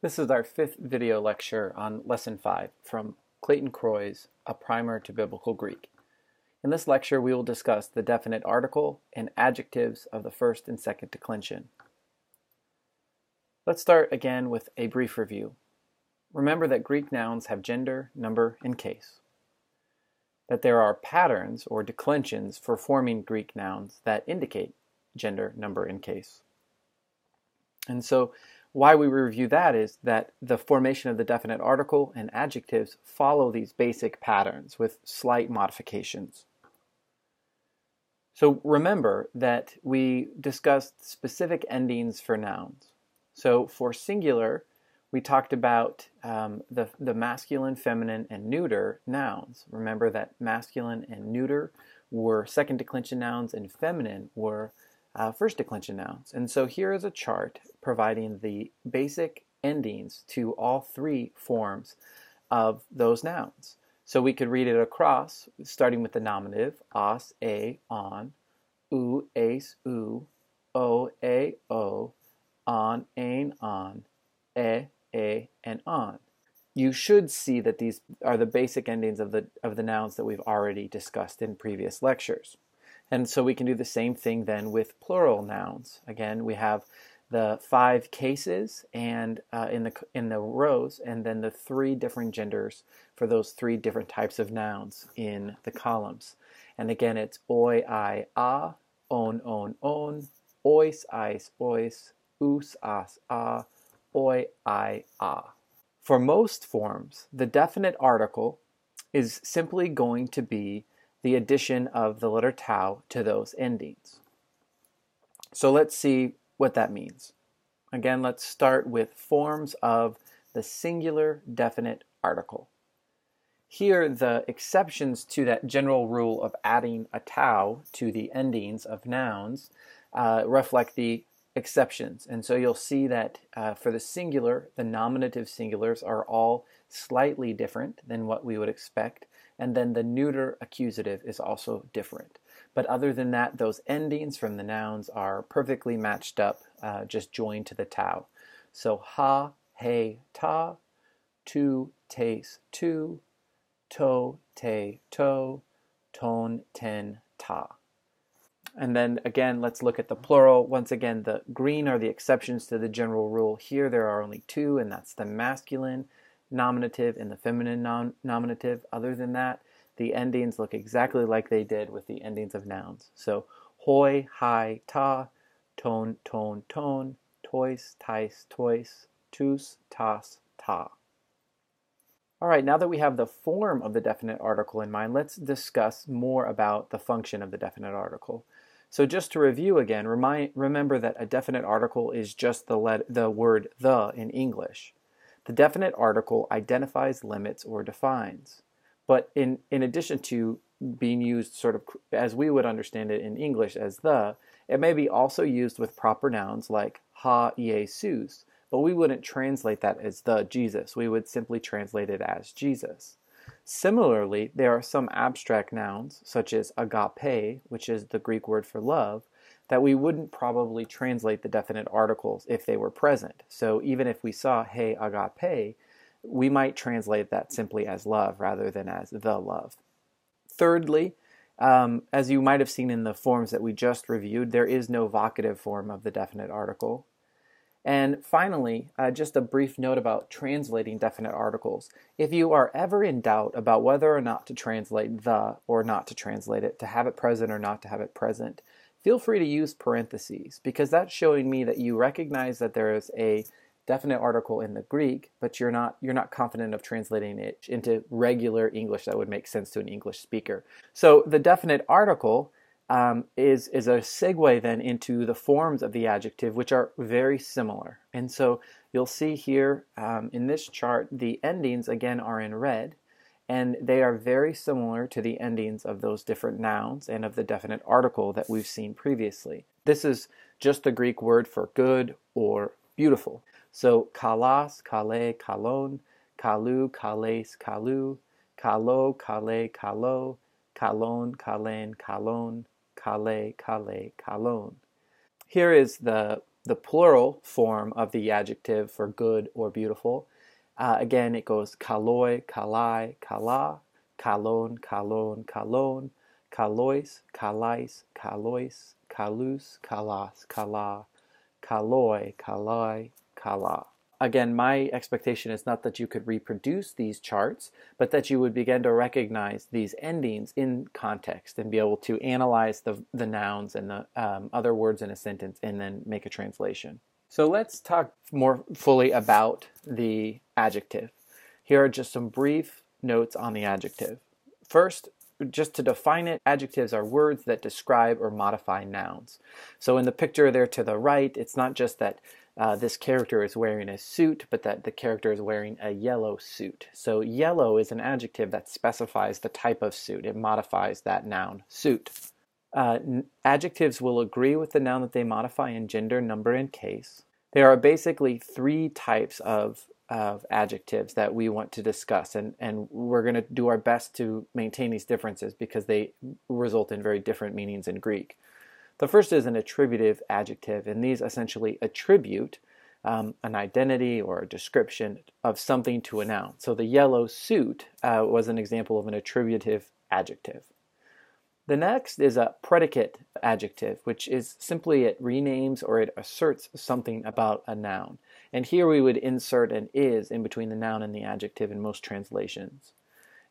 This is our fifth video lecture on Lesson 5 from Clayton Croy's A Primer to Biblical Greek. In this lecture, we will discuss the definite article and adjectives of the first and second declension. Let's start again with a brief review. Remember that Greek nouns have gender, number, and case. That there are patterns or declensions for forming Greek nouns that indicate gender, number, and case. And so why we review that is that the formation of the definite article and adjectives follow these basic patterns with slight modifications. So remember that we discussed specific endings for nouns. So for singular, we talked about um, the, the masculine, feminine, and neuter nouns. Remember that masculine and neuter were second declension nouns and feminine were uh, first declension nouns. And so here is a chart providing the basic endings to all three forms of those nouns. So we could read it across, starting with the nominative, os, a, on, u, ace, u, o, a, o, on, ain, on, e, a, and on. You should see that these are the basic endings of the, of the nouns that we've already discussed in previous lectures. And so we can do the same thing then with plural nouns. Again, we have the five cases and uh, in the in the rows, and then the three different genders for those three different types of nouns in the columns. And again, it's oi, I, a, on, on, on, ois, ice, ois, us, as, a, oi, I, a. For most forms, the definite article is simply going to be the addition of the letter tau to those endings. So let's see what that means. Again, let's start with forms of the singular definite article. Here, the exceptions to that general rule of adding a tau to the endings of nouns uh, reflect the exceptions. And so you'll see that uh, for the singular, the nominative singulars are all slightly different than what we would expect and then the neuter accusative is also different. But other than that, those endings from the nouns are perfectly matched up, uh, just joined to the tau. So ha, he, ta, tu, tes, tu, to, te, to, ton, ten, ta. And then again, let's look at the plural. Once again, the green are the exceptions to the general rule. Here there are only two, and that's the masculine nominative and the feminine nom- nominative. Other than that, the endings look exactly like they did with the endings of nouns. So hoi, hi, ta, ton, ton, ton, tois, tais, tois, tus, tas, ta. All right, now that we have the form of the definite article in mind, let's discuss more about the function of the definite article. So just to review again, remind, remember that a definite article is just the, let, the word the in English. The definite article identifies, limits, or defines. But in, in addition to being used sort of as we would understand it in English as the, it may be also used with proper nouns like ha Jesus, but we wouldn't translate that as the Jesus. We would simply translate it as Jesus. Similarly, there are some abstract nouns, such as agape, which is the Greek word for love, that we wouldn't probably translate the definite articles if they were present. So even if we saw hey agape, we might translate that simply as love rather than as the love. Thirdly, um, as you might have seen in the forms that we just reviewed, there is no vocative form of the definite article. And finally, uh, just a brief note about translating definite articles. If you are ever in doubt about whether or not to translate the or not to translate it, to have it present or not to have it present, feel free to use parentheses because that's showing me that you recognize that there is a definite article in the Greek, but you're not you're not confident of translating it into regular English that would make sense to an English speaker. So the definite article um, is is a segue then into the forms of the adjective, which are very similar. And so you'll see here um, in this chart the endings again are in red, and they are very similar to the endings of those different nouns and of the definite article that we've seen previously. This is just the Greek word for good or beautiful. So kalas, kale, kalon, kalu, kales, kalu, kalo, kale, kalo, kalon, kalen, kalon, kale, kale, kalon. Here is the the plural form of the adjective for good or beautiful. Uh, again, it goes kaloi, kalai, kala, kalon, kalon, kalon, kalois, kalais, kalois, kalus, kalas, kala, kaloi, kalai, kala. Again, my expectation is not that you could reproduce these charts, but that you would begin to recognize these endings in context and be able to analyze the, the nouns and the um, other words in a sentence and then make a translation. So let's talk more fully about the adjective. Here are just some brief notes on the adjective. First, just to define it, adjectives are words that describe or modify nouns. So in the picture there to the right, it's not just that uh, this character is wearing a suit, but that the character is wearing a yellow suit. So yellow is an adjective that specifies the type of suit. It modifies that noun, suit. Uh, adjectives will agree with the noun that they modify in gender, number, and case. There are basically three types of, of adjectives that we want to discuss, and, and we're going to do our best to maintain these differences because they result in very different meanings in Greek. The first is an attributive adjective, and these essentially attribute um, an identity or a description of something to a noun. So the yellow suit uh, was an example of an attributive adjective. The next is a predicate adjective, which is simply it renames or it asserts something about a noun. And here we would insert an is in between the noun and the adjective in most translations.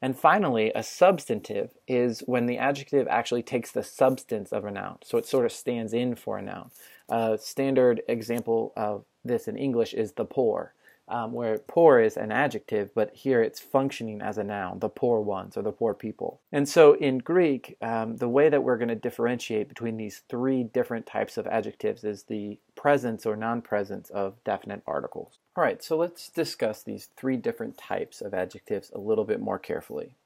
And finally, a substantive is when the adjective actually takes the substance of a noun. So it sort of stands in for a noun. A standard example of this in English is the poor, um, where poor is an adjective, but here it's functioning as a noun, the poor ones or the poor people. And so in Greek, um, the way that we're going to differentiate between these three different types of adjectives is the presence or non presence of definite articles. All right, so let's discuss these three different types of adjectives a little bit more carefully.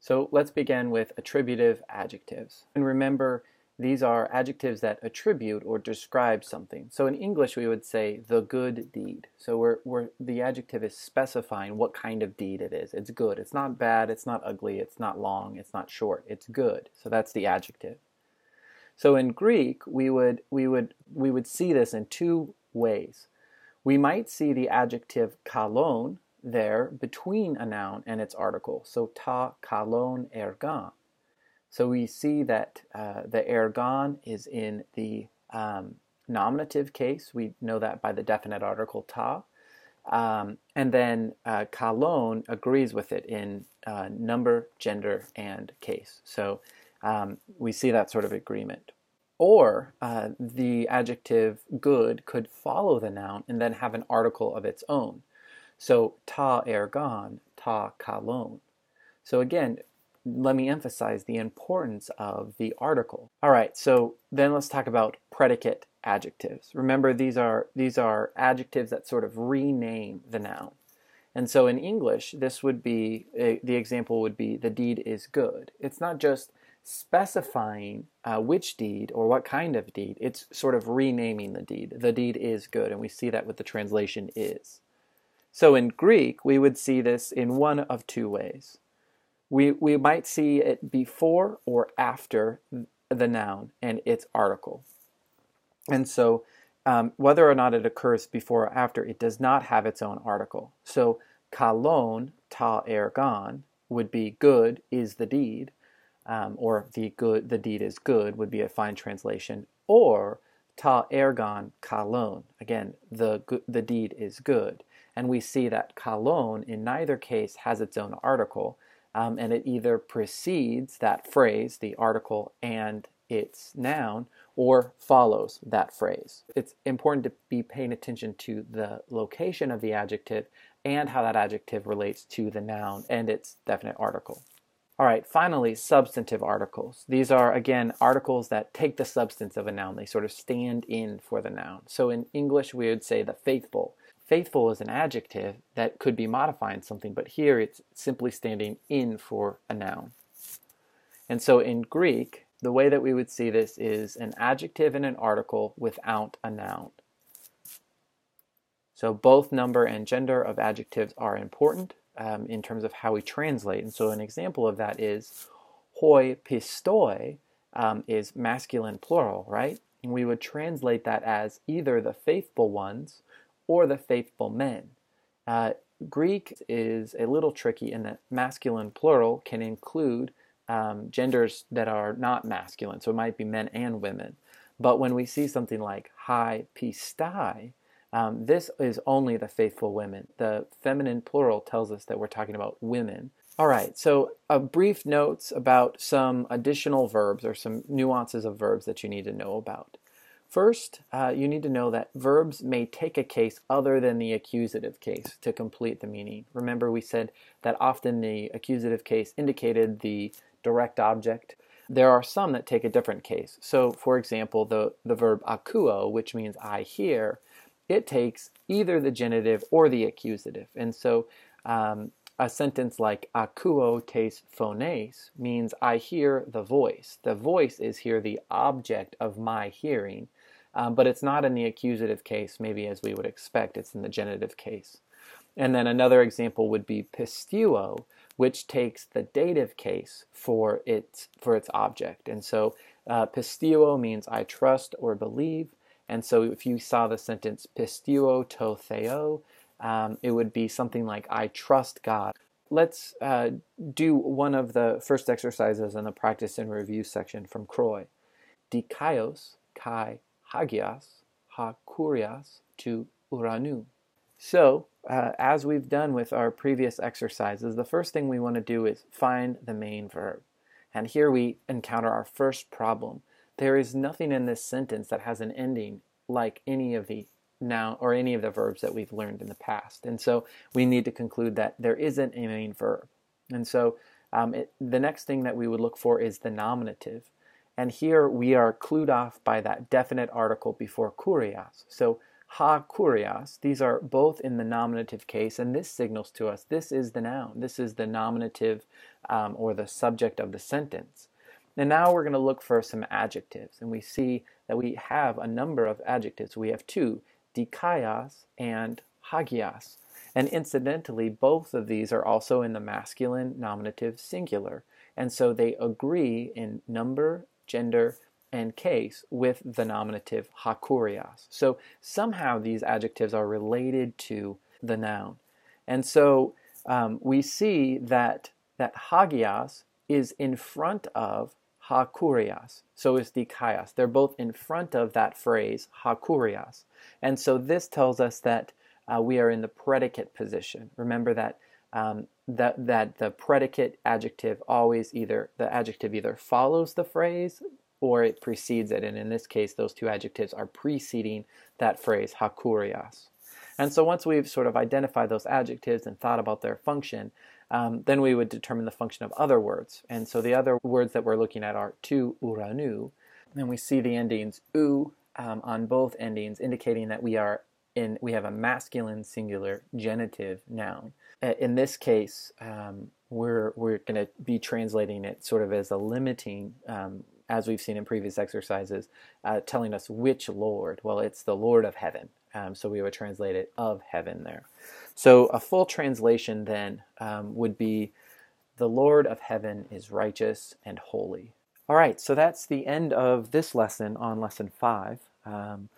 So let's begin with attributive adjectives. And remember, these are adjectives that attribute or describe something. So in English, we would say the good deed. So we're, we're, the adjective is specifying what kind of deed it is. It's good. It's not bad. It's not ugly. It's not long. It's not short. It's good. So that's the adjective. So in Greek, we would, we would, we would see this in two ways we might see the adjective kalon there between a noun and its article. So ta kalon ergan. So we see that uh, the ergon is in the um, nominative case. We know that by the definite article ta. Um, and then uh, kalon agrees with it in uh, number, gender, and case. So um, we see that sort of agreement. Or uh, the adjective good could follow the noun and then have an article of its own. So ta ergon, ta kalon. So again, let me emphasize the importance of the article. All right, so then let's talk about predicate adjectives. Remember, these are these are adjectives that sort of rename the noun. And so in English, this would be the example would be the deed is good. It's not just specifying uh, which deed or what kind of deed. It's sort of renaming the deed. The deed is good, and we see that with the translation is. So in Greek, we would see this in one of two ways. We, we might see it before or after the noun and its article. And so, um, whether or not it occurs before or after, it does not have its own article. So, kalon ta ergon would be good is the deed, um, or the good, the deed is good would be a fine translation, or ta ergon kalon. Again, the the deed is good, and we see that kalon in neither case has its own article, um, and it either precedes that phrase, the article, and its noun, or follows that phrase. It's important to be paying attention to the location of the adjective and how that adjective relates to the noun and its definite article. All right, finally, substantive articles. These are, again, articles that take the substance of a noun. They sort of stand in for the noun. So in English, we would say the faithful. Faithful is an adjective that could be modifying something, but here it's simply standing in for a noun. And so in Greek, the way that we would see this is an adjective and an article without a noun. So both number and gender of adjectives are important um, in terms of how we translate. And so an example of that is hoi pistoi um, is masculine plural, right? And we would translate that as either the faithful ones or the faithful men. Uh, Greek is a little tricky in that masculine plural can include um, genders that are not masculine, so it might be men and women. But when we see something like hi pistai, um, this is only the faithful women. The feminine plural tells us that we're talking about women. All right, so a brief notes about some additional verbs or some nuances of verbs that you need to know about. First, uh, you need to know that verbs may take a case other than the accusative case to complete the meaning. Remember, we said that often the accusative case indicated the direct object. There are some that take a different case. So, for example, the, the verb akuo, which means I hear, it takes either the genitive or the accusative. And so, um, a sentence like akuo tes phones means I hear the voice. The voice is here the object of my hearing um, but it's not in the accusative case, maybe as we would expect, it's in the genitive case. And then another example would be pisteuo, which takes the dative case for its for its object. And so uh, pisteuo means I trust or believe. And so if you saw the sentence pisteuo to theo, um, it would be something like I trust God. Let's uh, do one of the first exercises in the practice and review section from Croy. Dikaios kai hagias, ha kurias, to uranu. So, uh, as we've done with our previous exercises, the first thing we want to do is find the main verb. And here we encounter our first problem. There is nothing in this sentence that has an ending like any of the noun or any of the verbs that we've learned in the past. And so we need to conclude that there isn't a main verb. And so um, it, the next thing that we would look for is the nominative. And here we are clued off by that definite article before kurias. So ha kurias, these are both in the nominative case, and this signals to us this is the noun. This is the nominative um, or the subject of the sentence. And now we're going to look for some adjectives, and we see that we have a number of adjectives. We have two, dikaias and hagias. And incidentally, both of these are also in the masculine nominative singular. And so they agree in number gender, and case with the nominative hakurias. So somehow these adjectives are related to the noun. And so um, we see that, that hagias is in front of hakurias. So is dikaias. They're both in front of that phrase, hakurias. And so this tells us that uh, we are in the predicate position. Remember that um, that that the predicate adjective always either the adjective either follows the phrase or it precedes it, and in this case, those two adjectives are preceding that phrase hakurias. And so once we've sort of identified those adjectives and thought about their function, um, then we would determine the function of other words. And so the other words that we're looking at are to uranu, and we see the endings u um, on both endings, indicating that we are in we have a masculine singular genitive noun. In this case, um, we're we're going to be translating it sort of as a limiting, um, as we've seen in previous exercises, uh, telling us which Lord. Well, it's the Lord of heaven. Um, so we would translate it of heaven there. So a full translation then um, would be, "The Lord of heaven is righteous and holy." All right, so that's the end of this lesson on lesson five. Um,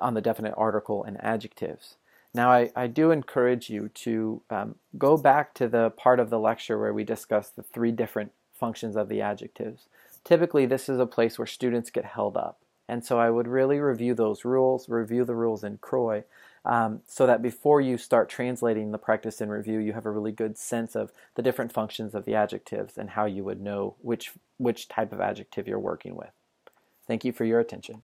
on the definite article and adjectives. Now, I, I do encourage you to um, go back to the part of the lecture where we discuss the three different functions of the adjectives. Typically, this is a place where students get held up. And so I would really review those rules, review the rules in Croy, um, so that before you start translating the practice and review, you have a really good sense of the different functions of the adjectives and how you would know which, which type of adjective you're working with. Thank you for your attention.